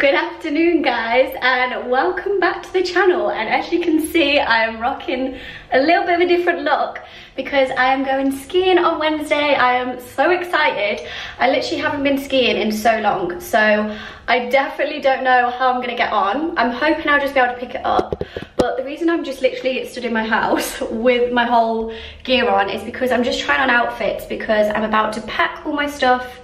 Good afternoon guys and welcome back to the channel and as you can see I am rocking a little bit of a different look because I am going skiing on Wednesday. I am so excited. I literally haven't been skiing in so long so I definitely don't know how I'm gonna get on. I'm hoping I'll just be able to pick it up but the reason I'm just literally stood in my house with my whole gear on is because I'm just trying on outfits because I'm about to pack all my stuff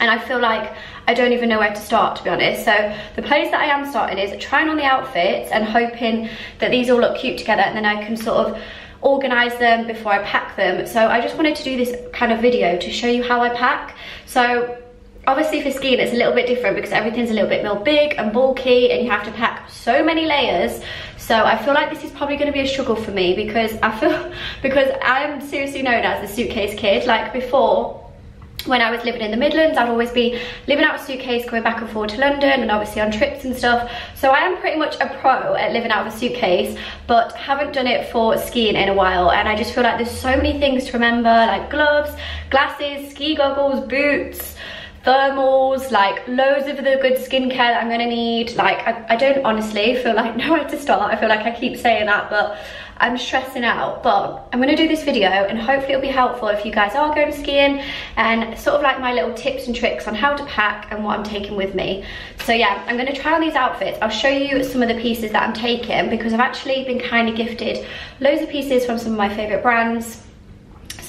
and I feel like I don't even know where to start to be honest. So the place that I am starting is trying on the outfits and hoping that these all look cute together and then I can sort of organize them before I pack them. So I just wanted to do this kind of video to show you how I pack. So obviously for skiing it's a little bit different because everything's a little bit more big and bulky and you have to pack so many layers so I feel like this is probably going to be a struggle for me because I feel because I'm seriously known as the suitcase kid like before when I was living in the Midlands, I'd always be living out of a suitcase, going back and forth to London and obviously on trips and stuff. So I am pretty much a pro at living out of a suitcase, but haven't done it for skiing in a while. And I just feel like there's so many things to remember, like gloves, glasses, ski goggles, boots, thermals, like loads of the good skincare that I'm gonna need. Like, I, I don't honestly feel like know where to start. I feel like I keep saying that, but I'm stressing out. But I'm gonna do this video and hopefully it'll be helpful if you guys are going skiing and sort of like my little tips and tricks on how to pack and what I'm taking with me. So yeah, I'm gonna try on these outfits. I'll show you some of the pieces that I'm taking because I've actually been kind of gifted loads of pieces from some of my favorite brands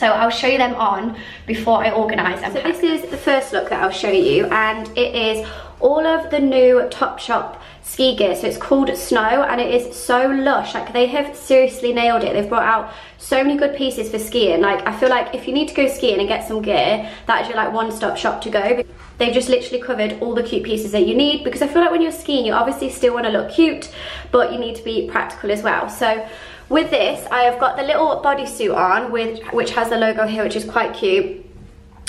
so I'll show you them on before I organise them. So this is the first look that I'll show you and it is all of the new Topshop ski gear. So it's called SNO and it is so lush. Like they have seriously nailed it. They've brought out so many good pieces for skiing. Like I feel like if you need to go skiing and get some gear, that is your like one-stop shop to go. They've just literally covered all the cute pieces that you need because I feel like when you're skiing, you obviously still want to look cute, but you need to be practical as well. So with this, I have got the little bodysuit on, with, which has the logo here, which is quite cute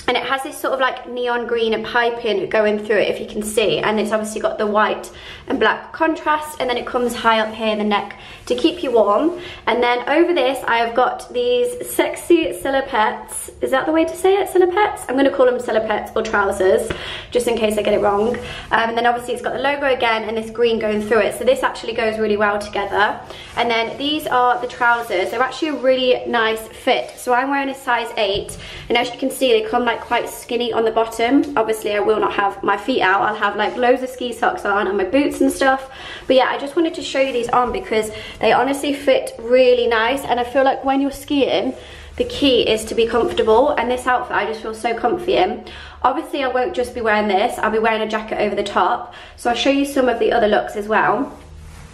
and it has this sort of like neon green piping going through it if you can see. And it's obviously got the white and black contrast and then it comes high up here in the neck to keep you warm. And then over this I have got these sexy salopettes is that the way to say it? Salopettes I'm going to call them salopettes or trousers just in case I get it wrong. Um, and then obviously it's got the logo again and this green going through it. So this actually goes really well together. And then these are the trousers. They're actually a really nice fit. So I'm wearing a size 8 and as you can see they come like like quite skinny on the bottom. Obviously I will not have my feet out. I'll have like loads of ski socks on and my boots and stuff. But yeah, I just wanted to show you these on because they honestly fit really nice. And I feel like when you're skiing, the key is to be comfortable. And this outfit I just feel so comfy in. Obviously I won't just be wearing this. I'll be wearing a jacket over the top. So I'll show you some of the other looks as well.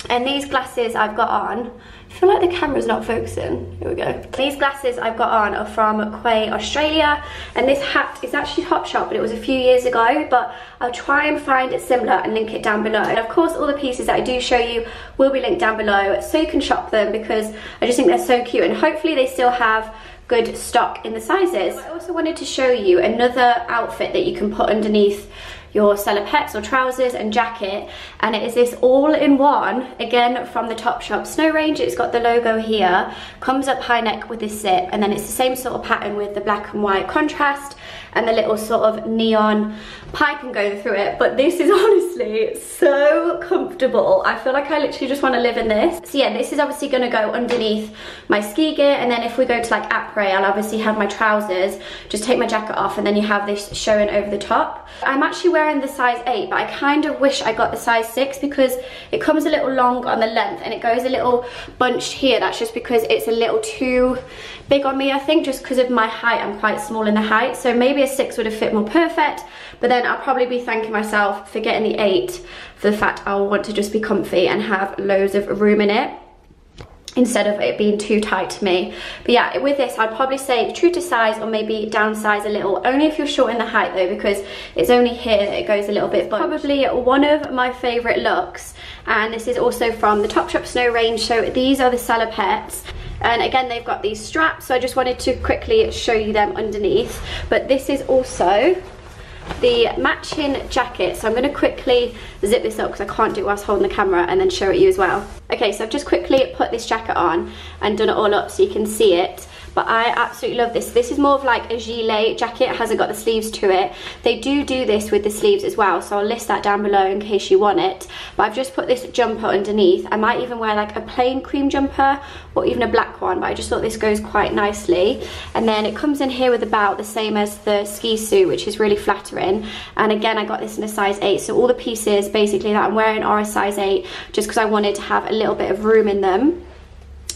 And these glasses I've got on I feel like the camera's not focusing. Here we go. These glasses I've got on are from Quay, Australia. And this hat is actually Topshop, but it was a few years ago. But I'll try and find it similar and link it down below. And of course, all the pieces that I do show you will be linked down below. So you can shop them because I just think they're so cute. And hopefully they still have good stock in the sizes. I also wanted to show you another outfit that you can put underneath your salopettes or trousers and jacket and it is this all-in-one again from the Topshop SNO range it's got the logo here comes up high neck with this zip and then it's the same sort of pattern with the black and white contrast and the little sort of neon piping going through it. But this is honestly so comfortable. I feel like I literally just want to live in this. So yeah this is obviously going to go underneath my ski gear and then if we go to like après I'll obviously have my trousers. Just take my jacket off and then you have this showing over the top. I'm actually wearing the size 8 but I kind of wish I got the size 6 because it comes a little long on the length and it goes a little bunched here. That's just because it's a little too big on me I think just because of my height. I'm quite small in the height so maybe a 6 would have fit more perfect but then I'll probably be thanking myself for getting the 8 for the fact I'll want to just be comfy and have loads of room in it instead of it being too tight to me. But yeah, with this, I'd probably say true to size or maybe downsize a little, only if you're short in the height though, because it's only here that it goes a little bit. But probably one of my favorite looks, and this is also from the Topshop SNO range. So these are the salopettes. And again, they've got these straps, so I just wanted to quickly show you them underneath. But this is also the matching jacket. So I'm going to quickly zip this up because I can't do it whilst holding the camera and then show it you as well. Okay, so I've just quickly put this jacket on and done it all up so you can see it. But I absolutely love this. This is more of like a gilet jacket, it hasn't got the sleeves to it. They do do this with the sleeves as well, so I'll list that down below in case you want it. But I've just put this jumper underneath. I might even wear like a plain cream jumper or even a black one, but I just thought this goes quite nicely. And then it comes in here with about the same as the ski suit, which is really flattering. And again, I got this in a size 8, so all the pieces basically that I'm wearing are a size 8, just because I wanted to have a little bit of room in them.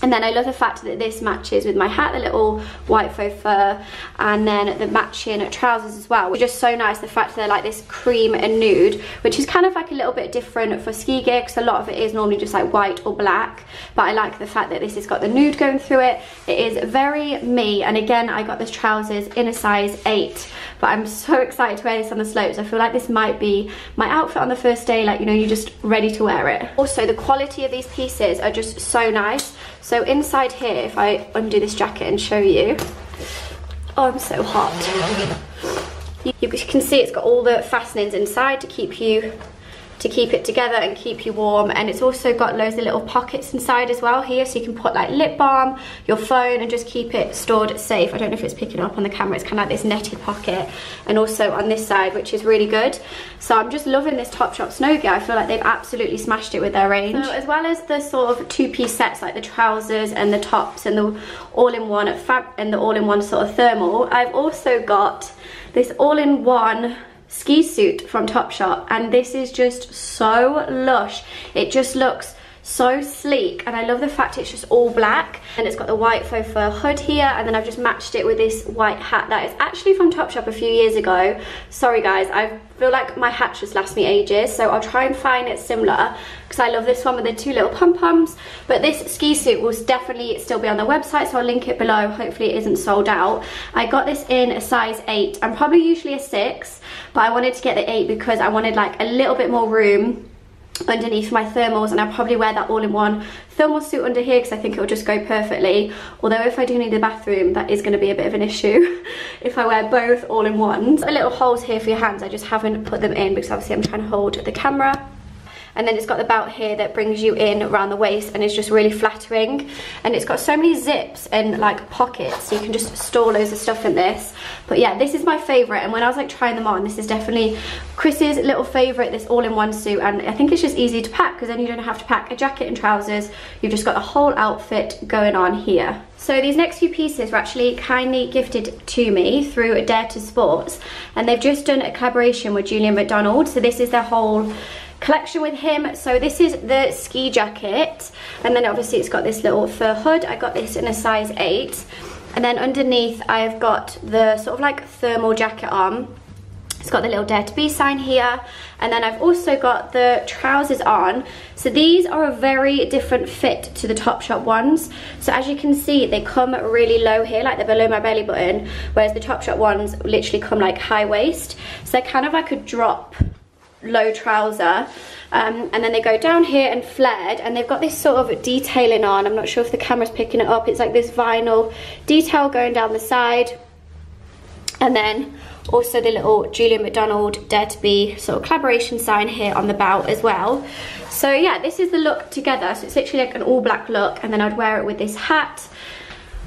And then I love the fact that this matches with my hat, the little white faux fur, and then the matching trousers as well. Which is just so nice, the fact that they're like this cream and nude, which is kind of like a little bit different for ski gear, because a lot of it is normally just like white or black. But I like the fact that this has got the nude going through it. It is very me, and again, I got this trousers in a size 8. But I'm so excited to wear this on the slopes. I feel like this might be my outfit on the first day, like, you know, you're just ready to wear it. Also, the quality of these pieces are just so nice. So inside here, if I undo this jacket and show you, oh, I'm so hot. You, can see it's got all the fastenings inside to keep you to keep it together and keep you warm. And it's also got loads of little pockets inside as well here so you can put like lip balm your phone and just keep it stored safe. I don't know if it's picking up on the camera it's kind of like this netted pocket. And also on this side which is really good. So I'm just loving this Topshop snow gear I feel like they've absolutely smashed it with their range. So as well as the sort of two-piece sets like the trousers and the tops and the all-in-one fab and the all-in-one sort of thermal I've also got this all-in-one ski suit from Topshop and this is just so lush. It just looks so sleek and I love the fact it's just all black and it's got the white faux fur hood here and then I've just matched it with this white hat that is actually from Topshop a few years ago. Sorry guys, I feel like my hat just lasts me ages so I'll try and find it similar because I love this one with the two little pom-poms but this ski suit will definitely still be on the website so I'll link it below. Hopefully it isn't sold out. I got this in a size 8. I'm probably usually a 6 but I wanted to get the 8 because I wanted like a little bit more room underneath my thermals and I'll probably wear that all-in-one thermal suit under here because I think it will just go perfectly although if I do need the bathroom that is going to be a bit of an issue if I wear both all-in-ones. A little holes here for your hands I just haven't put them in because obviously I'm trying to hold the camera and then it's got the belt here that brings you in around the waist and it's just really flattering. And it's got so many zips and like pockets. So you can just store loads of stuff in this. But yeah this is my favorite. And when I was like trying them on this is definitely Chris's little favorite this all-in-one suit. And I think it's just easy to pack because then you don't have to pack a jacket and trousers. You've just got a whole outfit going on here. So these next few pieces were actually kindly gifted to me through Dare to Sports. And they've just done a collaboration with Julien Macdonald. So this is their whole collection with him. So this is the ski jacket. And then obviously it's got this little fur hood. I got this in a size 8. And then underneath I've got the sort of like thermal jacket on. It's got the little Dare 2b sign here. And then I've also got the trousers on. So these are a very different fit to the Topshop ones. So as you can see, they come really low here, like they're below my belly button, whereas the Topshop ones literally come like high waist. So they're kind of like a drop low trouser um, and then they go down here and flared and they've got this sort of detailing on. I'm not sure if the camera's picking it up. It's like this vinyl detail going down the side and then also the little Julien Macdonald Dare 2b sort of collaboration sign here on the belt as well. So yeah this is the look together. So it's literally like an all black look and then I'd wear it with this hat.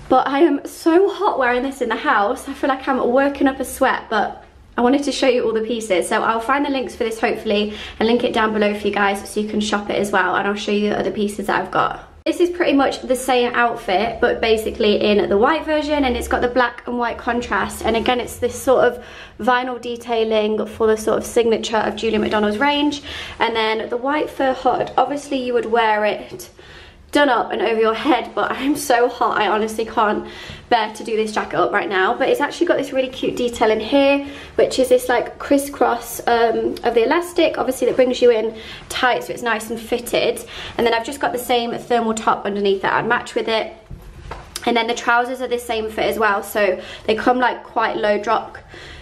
But I am so hot wearing this in the house. I feel like I'm working up a sweat but I wanted to show you all the pieces. So I'll find the links for this hopefully and link it down below for you guys so you can shop it as well. And I'll show you the other pieces that I've got. This is pretty much the same outfit, but basically in the white version and it's got the black and white contrast. And again, it's this sort of vinyl detailing for the sort of signature of Julien Macdonald's range. And then the white fur hood, obviously you would wear it done up and over your head but I'm so hot I honestly can't bear to do this jacket up right now. But it's actually got this really cute detail in here which is this like crisscross um, of the elastic obviously that brings you in tight so it's nice and fitted. And then I've just got the same thermal top underneath that I'd match with it. And then the trousers are the same fit as well so they come like quite low drop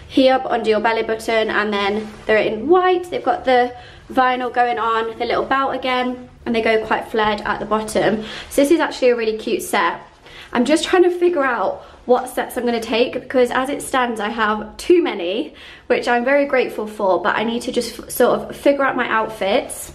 here under your belly button. And then they're in white. They've got the vinyl going on the little belt again and they go quite flared at the bottom. So this is actually a really cute set. I'm just trying to figure out what sets I'm going to take because as it stands I have too many which I'm very grateful for but I need to just sort of figure out my outfits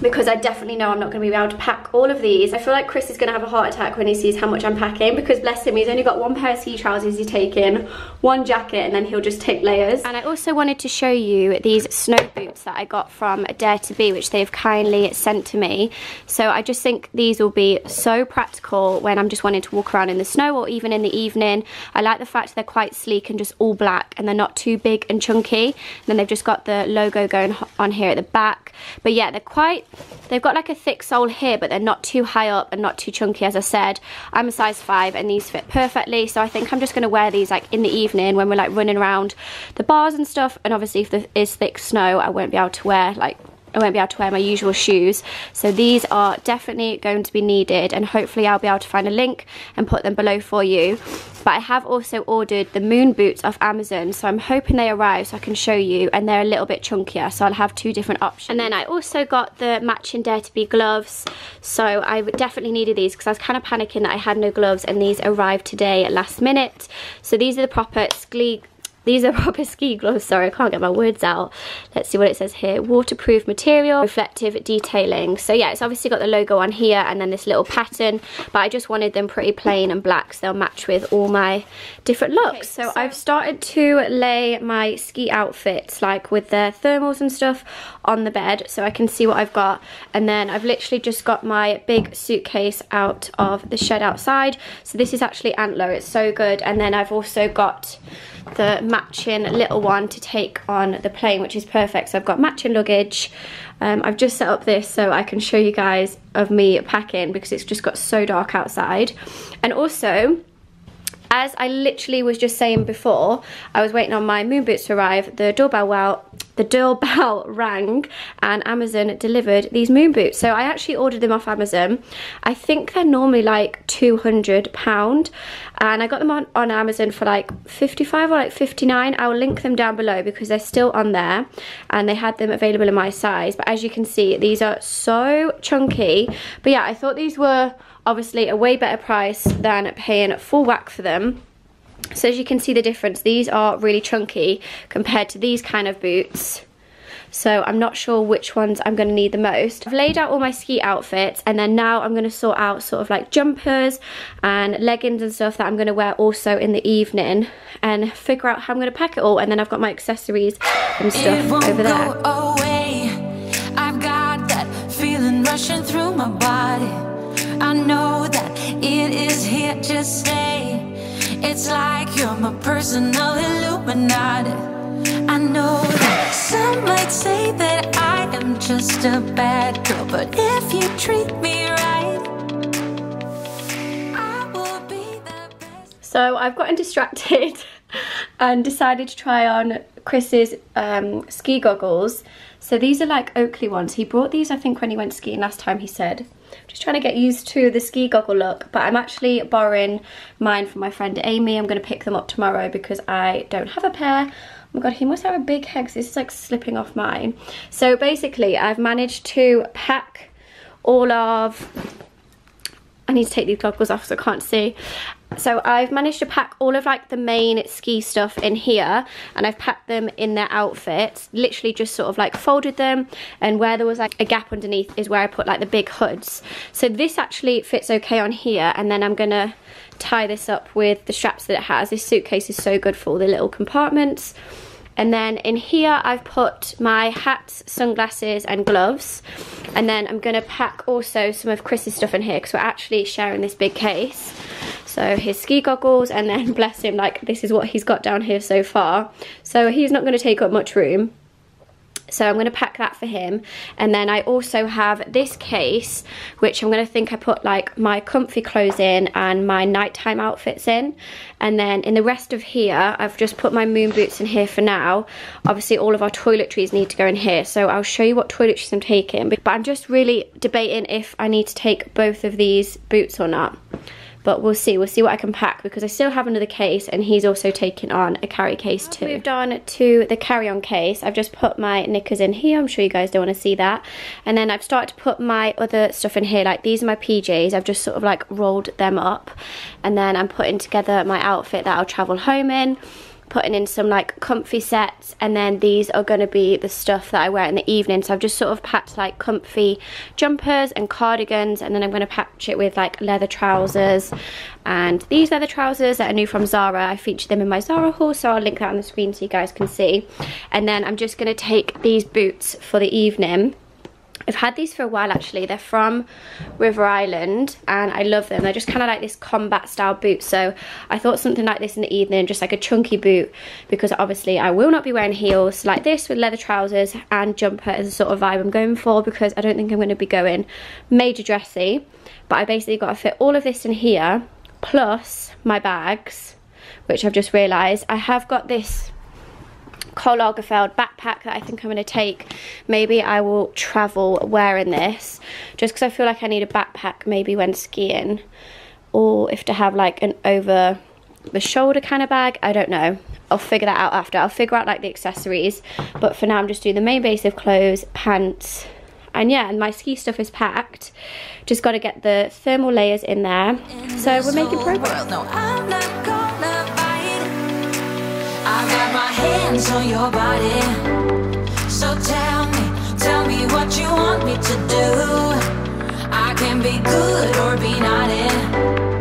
because I definitely know I'm not going to be able to pack all of these. I feel like Chris is going to have a heart attack when he sees how much I'm packing because bless him, he's only got one pair of ski trousers he's taking, one jacket, and then he'll just take layers. And I also wanted to show you these snow boots that I got from Dare 2b, which they've kindly sent to me. So I just think these will be so practical when I'm just wanting to walk around in the snow or even in the evening. I like the fact they're quite sleek and just all black and they're not too big and chunky. And then they've just got the logo going on here at the back. But yeah, they're quite They've got like a thick sole here, but they're not too high up and not too chunky, as I said. I'm a size 5 and these fit perfectly, so I think I'm just going to wear these like in the evening when we're like running around the bars and stuff. And obviously if there is thick snow, I won't be able to wear like I won't be able to wear my usual shoes. So these are definitely going to be needed and hopefully I'll be able to find a link and put them below for you. But I have also ordered the moon boots off Amazon. So I'm hoping they arrive so I can show you and they're a little bit chunkier. So I'll have two different options. And then I also got the matching Dare 2b gloves. So I definitely needed these because I was kind of panicking that I had no gloves and these arrived today at last minute. So these are the proper Sklee these are proper ski gloves, sorry, I can't get my words out. Let's see what it says here. Waterproof material, reflective detailing. So yeah, it's obviously got the logo on here and then this little pattern, but I just wanted them pretty plain and black so they'll match with all my different looks. Okay, so, so I've started to lay my ski outfits, like with the thermals and stuff, on the bed so I can see what I've got. And then I've literally just got my big suitcase out of the shed outside. So this is actually Antler, it's so good. And then I've also got the matching little one to take on the plane, which is perfect. So I've got matching luggage. Um, I've just set up this so I can show you guys of me packing because it's just got so dark outside. And also, as I literally was just saying before, I was waiting on my moon boots to arrive. The doorbell well, the doorbell rang and Amazon delivered these moon boots. So I actually ordered them off Amazon. I think they're normally like £200 and I got them on, on Amazon for like 55 or like 59. I will link them down below because they're still on there and they had them available in my size. But as you can see, these are so chunky. But yeah, I thought these were obviously a way better price than paying full whack for them. So as you can see the difference, these are really chunky compared to these kind of boots. So I'm not sure which ones I'm going to need the most. I've laid out all my ski outfits and then now I'm going to sort out sort of like jumpers and leggings and stuff that I'm going to wear also in the evening and figure out how I'm going to pack it all and then I've got my accessories and stuff over there. Know that it is here to stay. It's like you're my personal Illuminati. I know that some might say that I am just a bad girl, but if you treat me right, I will be the best. So I've gotten distracted and decided to try on Chris's um, ski goggles. So these are like Oakley ones. He brought these I think when he went skiing last time he said. Just trying to get used to the ski goggle look, but I'm actually borrowing mine from my friend Amy. I'm going to pick them up tomorrow because I don't have a pair. Oh my god, he must have a big head this is like slipping off mine. So basically, I've managed to pack all of I need to take these goggles off so I can't see. So I've managed to pack all of like the main ski stuff in here and I've packed them in their outfits. Literally just sort of like folded them and where there was like a gap underneath is where I put like the big hoods. So this actually fits okay on here and then I'm gonna tie this up with the straps that it has. This suitcase is so good for all the little compartments. And then in here I've put my hats, sunglasses and gloves. And then I'm gonna pack also some of Chris's stuff in here because we're actually sharing this big case. So his ski goggles and then bless him, like this is what he's got down here so far. So he's not gonna take up much room. So I'm going to pack that for him. And then I also have this case, which I'm going to think I put like my comfy clothes in and my nighttime outfits in. And then in the rest of here, I've just put my moon boots in here for now. Obviously all of our toiletries need to go in here. So I'll show you what toiletries I'm taking. But I'm just really debating if I need to take both of these boots or not but we'll see. We'll see what I can pack because I still have another case and he's also taken on a carry case too. I've moved on to the carry-on case. I've just put my knickers in here. I'm sure you guys don't want to see that. And then I've started to put my other stuff in here. Like these are my PJs. I've just sort of like rolled them up. And then I'm putting together my outfit that I'll travel home in. Putting in some like comfy sets and then these are going to be the stuff that I wear in the evening. So I've just sort of packed like comfy jumpers and cardigans and then I'm going to patch it with like leather trousers. And these leather trousers that are new from Zara I featured them in my Zara haul so I'll link that on the screen so you guys can see. And then I'm just going to take these boots for the evening I've had these for a while actually. They're from River Island and I love them. They're just kind of like this combat style boot. So I thought something like this in the evening, just like a chunky boot because obviously I will not be wearing heels like this with leather trousers and jumper is the sort of vibe I'm going for because I don't think I'm going to be going major dressy. But I basically got to fit all of this in here plus my bags which I've just realised. I have got this Karl Lagerfeld backpack that I think I'm going to take. Maybe I will travel wearing this just because I feel like I need a backpack maybe when skiing or if to have like an over the shoulder kind of bag. I don't know. I'll figure that out after. I'll figure out like the accessories. But for now I'm just doing the main base of clothes, pants, and yeah, and my ski stuff is packed. Just got to get the thermal layers in there. So we're making progress. Hands on your body. So tell me, tell me what you want me to do. I can be good or be naughty.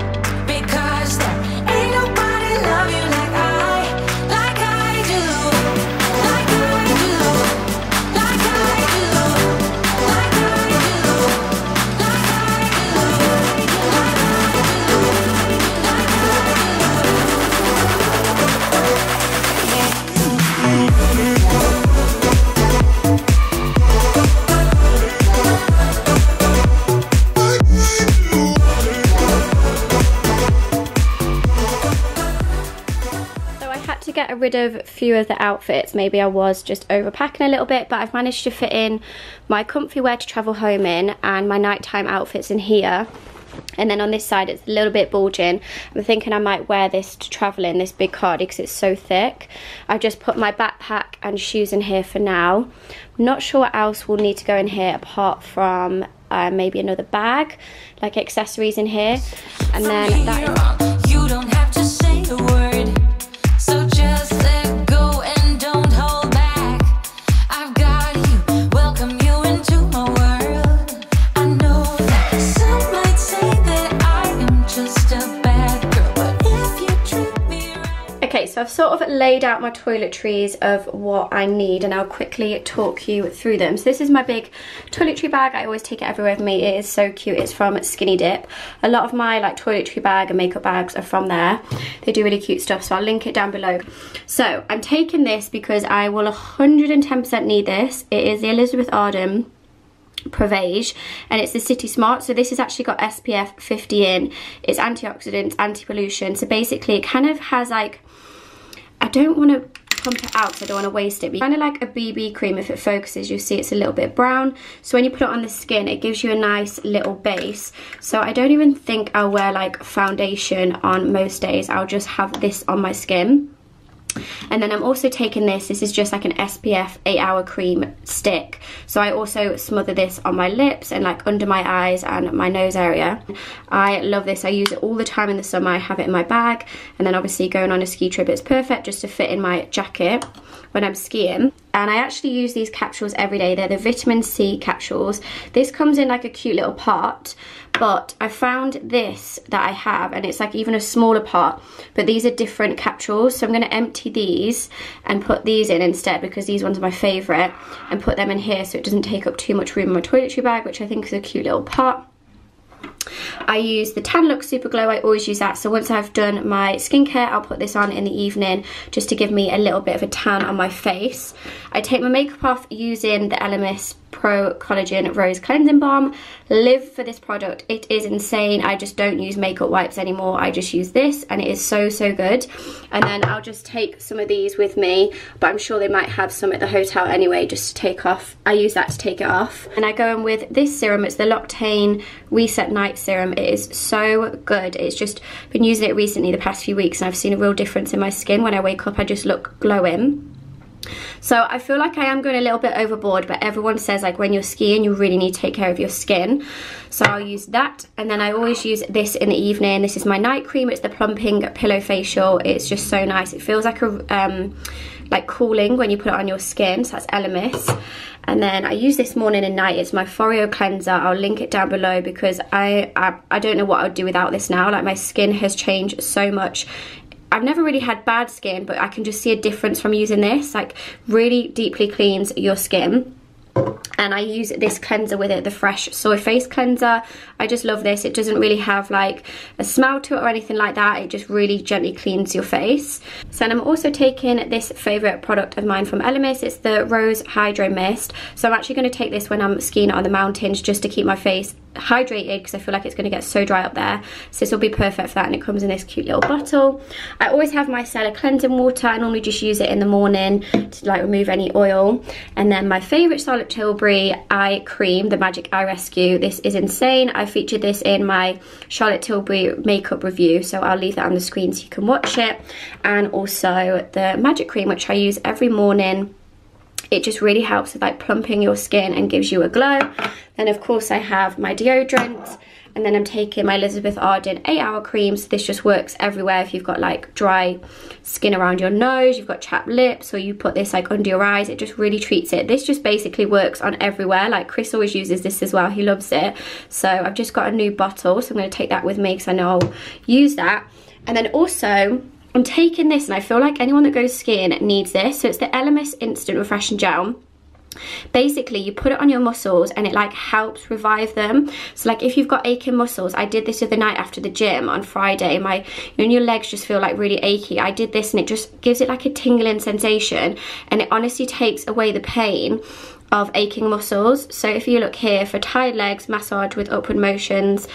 Rid of a few of the outfits. Maybe I was just overpacking a little bit, but I've managed to fit in my comfy wear to travel home in and my nighttime outfits in here. And then on this side, it's a little bit bulging. I'm thinking I might wear this to travel in, this big cardi, because it's so thick. I've just put my backpack and shoes in here for now. not sure what else will need to go in here apart from uh, maybe another bag, like accessories in here. And then that... of laid out my toiletries of what I need and I'll quickly talk you through them. So this is my big toiletry bag. I always take it everywhere with me. It is so cute. It's from Skinny Dip. A lot of my like toiletry bag and makeup bags are from there. They do really cute stuff, so I'll link it down below. So I'm taking this because I will 110% need this. It is the Elizabeth Arden Prevage and it's the City Smart so this has actually got SPF 50 in it's antioxidants anti-pollution so basically it kind of has like I don't want to pump it out because I don't want to waste it. Kind of like a BB cream, if it focuses, you'll see it's a little bit brown. So when you put it on the skin, it gives you a nice little base. So I don't even think I'll wear like foundation on most days. I'll just have this on my skin. And then I'm also taking this, this is just like an SPF 8 hour cream stick. So I also smother this on my lips and like under my eyes and my nose area. I love this, I use it all the time in the summer, I have it in my bag. And then obviously going on a ski trip, it's perfect just to fit in my jacket when I'm skiing. And I actually use these capsules every day. They're the vitamin C capsules. This comes in like a cute little pot but I found this that I have and it's like even a smaller pot but these are different capsules so I'm going to empty these and put these in instead because these ones are my favourite and put them in here so it doesn't take up too much room in my toiletry bag which I think is a cute little pot I use the Tan-Luxe Super Glow, I always use that. So once I've done my skincare, I'll put this on in the evening just to give me a little bit of a tan on my face. I take my makeup off using the Elemis Pro Collagen Rose Cleansing Balm. Live for this product. It is insane. I just don't use makeup wipes anymore. I just use this and it is so, so good. And then I'll just take some of these with me, but I'm sure they might have some at the hotel anyway, just to take off. I use that to take it off. And I go in with this serum. It's the L'Occitane Reset Night Serum. It is so good. It's just been using it recently the past few weeks and I've seen a real difference in my skin. When I wake up, I just look glowing. So I feel like I am going a little bit overboard, but everyone says like when you're skiing, you really need to take care of your skin. So I'll use that. And then I always use this in the evening. This is my night cream. It's the Plumping Pillow Facial. It's just so nice. It feels like a um, like cooling when you put it on your skin. So that's Elemis. And then I use this morning and night. It's my Foreo cleanser. I'll link it down below because I, I, I don't know what I would do without this now. Like my skin has changed so much I've never really had bad skin, but I can just see a difference from using this. Like, really deeply cleans your skin and I use this cleanser with it, the Fresh Soy Face Cleanser. I just love this. It doesn't really have like a smell to it or anything like that. It just really gently cleans your face. So I'm also taking this favourite product of mine from Elemis. It's the Rose Hydro Mist. So I'm actually going to take this when I'm skiing on the mountains just to keep my face hydrated because I feel like it's going to get so dry up there. So this will be perfect for that and it comes in this cute little bottle. I always have my Stella cleansing water. I normally just use it in the morning to like remove any oil. And then my favourite Tilbury eye cream, the Magic Eye Rescue. This is insane. I featured this in my Charlotte Tilbury makeup review. So I'll leave that on the screen so you can watch it. And also the Magic Cream which I use every morning it just really helps with like plumping your skin and gives you a glow. Then of course I have my deodorant and then I'm taking my Elizabeth Arden 8 hour cream. So this just works everywhere if you've got like dry skin around your nose, you've got chapped lips, or you put this like under your eyes. It just really treats it. This just basically works on everywhere. Like Chris always uses this as well. He loves it. So I've just got a new bottle. So I'm going to take that with me because I know I'll use that. And then also I'm taking this and I feel like anyone that goes skiing needs this. So it's the Elemis Instant Refreshing Gel basically you put it on your muscles and it like helps revive them. So like if you've got aching muscles i did this the other night after the gym on friday. My know, your legs just feel like really achy. I did this and it just gives it like a tingling sensation and it honestly takes away the pain of aching muscles. So if you look here for tired legs massage with upward motions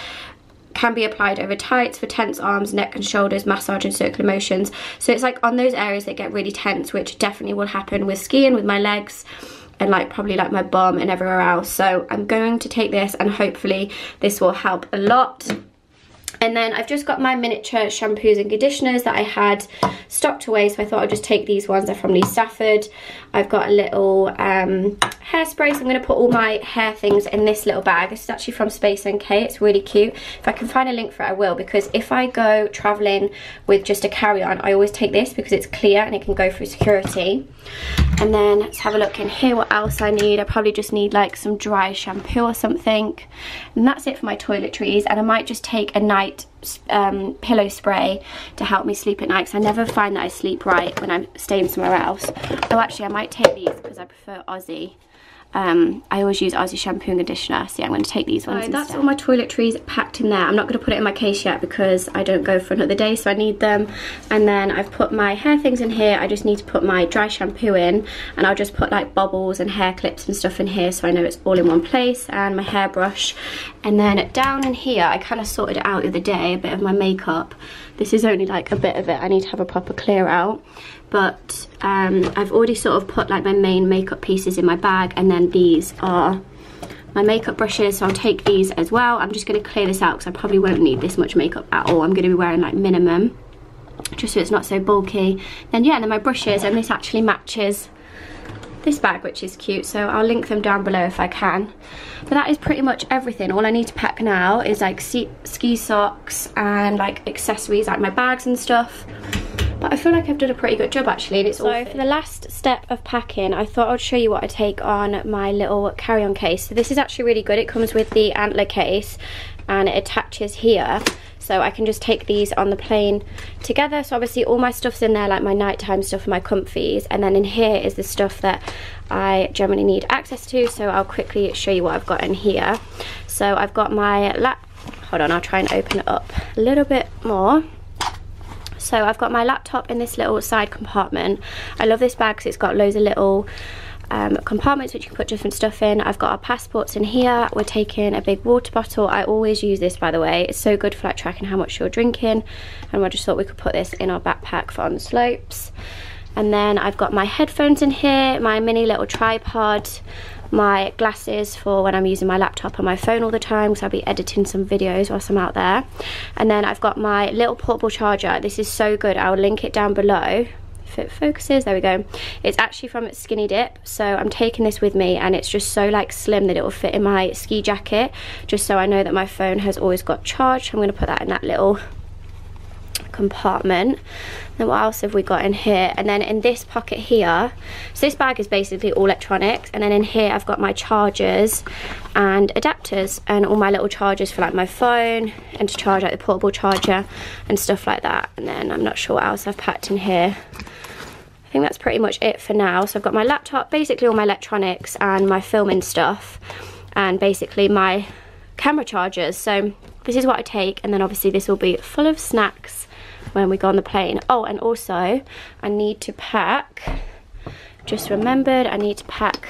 can be applied over tights for tense arms, neck and shoulders, massage and circular motions. So it's like on those areas that get really tense, which definitely will happen with skiing, with my legs and like probably like my bum and everywhere else. So I'm going to take this and hopefully this will help a lot. And then I've just got my miniature shampoos and conditioners that I had stocked away. So I thought I'd just take these ones. They're from Lee Stafford. I've got a little um, hairspray. So I'm going to put all my hair things in this little bag. This is actually from Space NK. It's really cute. If I can find a link for it, I will. Because if I go traveling with just a carry-on, I always take this because it's clear and it can go through security. And then let's have a look in here what else I need. I probably just need like some dry shampoo or something. And that's it for my toiletries. And I might just take a night um, pillow spray to help me sleep at night because I never find that I sleep right when I'm staying somewhere else. Oh, actually, I might take these because I prefer Aussie. Um, I always use Aussie shampoo and conditioner, so yeah, I'm going to take these ones That's all my toiletries packed in there. I'm not going to put it in my case yet because I don't go for another day, so I need them. And then I've put my hair things in here. I just need to put my dry shampoo in, and I'll just put like bobbles and hair clips and stuff in here so I know it's all in one place, and my hairbrush. And then down in here, I kind of sorted it out the other day, a bit of my makeup. This is only like a bit of it. I need to have a proper clear out. But um, I've already sort of put like my main makeup pieces in my bag and then these are my makeup brushes. So I'll take these as well. I'm just going to clear this out because I probably won't need this much makeup at all. I'm going to be wearing like minimum just so it's not so bulky. Then yeah and then my brushes and this actually matches this bag which is cute so I'll link them down below if I can. But that is pretty much everything. All I need to pack now is like ski socks and like accessories like my bags and stuff. But I feel like I've done a pretty good job actually and it's so for the last step of packing I thought I'd show you what I take on my little carry-on case. So this is actually really good. It comes with the antler case and it attaches here. So I can just take these on the plane together. So obviously all my stuff's in there like my nighttime stuff and my comfies. And then in here is the stuff that I generally need access to. So I'll quickly show you what I've got in here. So I've got my lap hold on I'll try and open it up a little bit more. So I've got my laptop in this little side compartment. I love this bag because it's got loads of little um, compartments which you can put different stuff in. I've got our passports in here. We're taking a big water bottle. I always use this by the way. It's so good for like tracking how much you're drinking. And I just thought we could put this in our backpack for on the slopes. And then I've got my headphones in here, my mini little tripod my glasses for when I'm using my laptop and my phone all the time because I'll be editing some videos whilst I'm out there. And then I've got my little portable charger. This is so good. I'll link it down below if it focuses there we go. It's actually from skinny dip so i'm taking this with me and it's just so like slim that it will fit in my ski jacket just so i know that my phone has always got charged. I'm going to put that in that little compartment. Then what else have we got in here? And then in this pocket here so this bag is basically all electronics and then in here I've got my chargers and adapters and all my little chargers for like my phone and to charge like the portable charger and stuff like that. And then I'm not sure what else I've packed in here I think that's pretty much it for now so I've got my laptop basically all my electronics and my filming stuff and basically my camera chargers so this is what I take and then obviously this will be full of snacks when we go on the plane. Oh, and also I need to pack, just remembered, I need to pack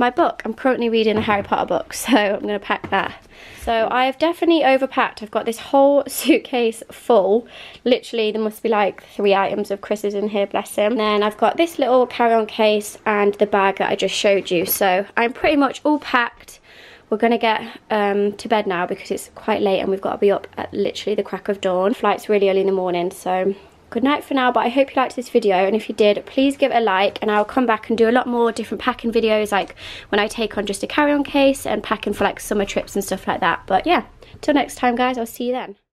my book. I'm currently reading a Harry Potter book, so I'm gonna pack that. So I've definitely overpacked. I've got this whole suitcase full. Literally, there must be like three items of Chris's in here, bless him. And then I've got this little carry-on case and the bag that I just showed you. So I'm pretty much all packed we're gonna get um, to bed now because it's quite late and we've got to be up at literally the crack of dawn. Flight's really early in the morning, so good night for now but i hope you liked this video and if you did please give it a like and i'll come back and do a lot more different packing videos like when i take on just a carry-on case and packing for like summer trips and stuff like that. But yeah till next time guys i'll see you then